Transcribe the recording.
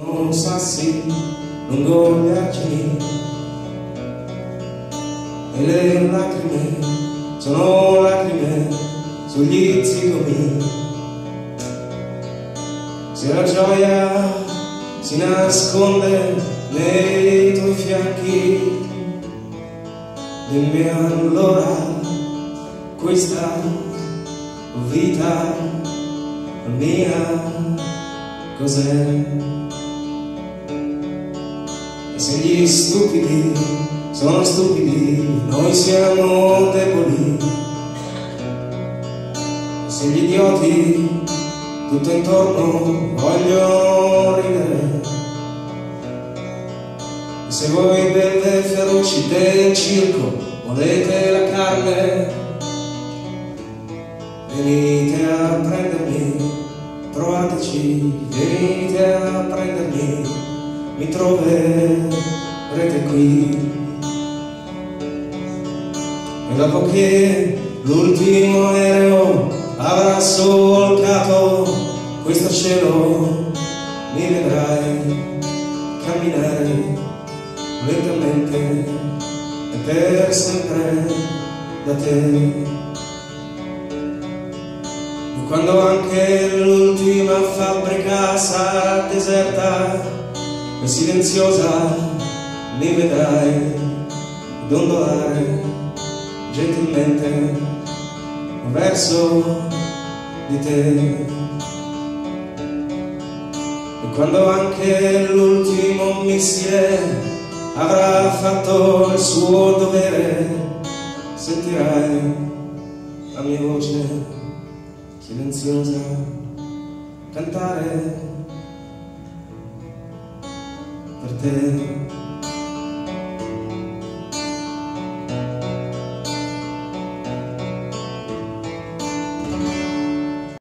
Sono sassi lungo gli argini e le lacrime sono lacrime sugli zigomi. Se la gioia si nasconde nei tuoi fianchi, dimmi allora questa vita mia cos'è? Se gli stupidi sono stupidi, noi siamo deboli. Se gli idioti tutto intorno vogliono ridere. Se voi belle feroci del circo volete la carne, venite a prendermi, trovateci, venite a prendermi, mi troverete qui. E dopo che l'ultimo aereo avrà solcato questo cielo, mi vedrai camminare lentamente e per sempre da te. Quando anche l'ultima fabbrica sarà deserta silenziosa, mi vedrai dondolare gentilmente verso di te. E quando anche l'ultimo missile avrà fatto il suo dovere, sentirai la mia voce silenziosa cantare per te.